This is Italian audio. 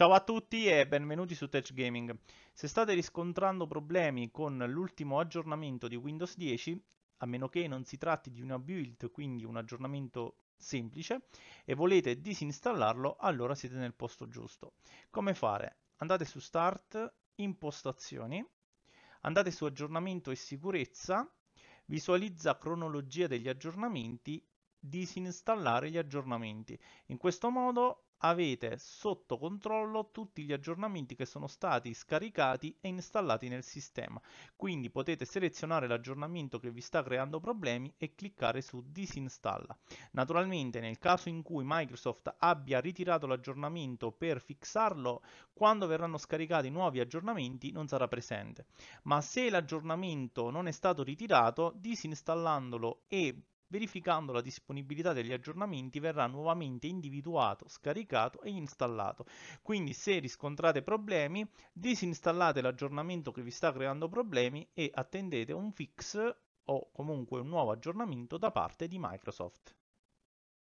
Ciao a tutti e benvenuti su Tech Gaming. Se state riscontrando problemi con l'ultimo aggiornamento di Windows 10, a meno che non si tratti di una build, quindi un aggiornamento semplice, e volete disinstallarlo, allora siete nel posto giusto. Come fare? Andate su Start, Impostazioni, andate su Aggiornamento e Sicurezza, visualizza cronologia degli aggiornamenti, disinstallare gli aggiornamenti. In questo modo avete sotto controllo tutti gli aggiornamenti che sono stati scaricati e installati nel sistema. Quindi potete selezionare l'aggiornamento che vi sta creando problemi e cliccare su disinstalla. Naturalmente nel caso in cui Microsoft abbia ritirato l'aggiornamento per fissarlo, quando verranno scaricati nuovi aggiornamenti non sarà presente. Ma se l'aggiornamento non è stato ritirato, disinstallandolo e Verificando la disponibilità degli aggiornamenti verrà nuovamente individuato, scaricato e installato. Quindi se riscontrate problemi, disinstallate l'aggiornamento che vi sta creando problemi e attendete un fix o comunque un nuovo aggiornamento da parte di Microsoft.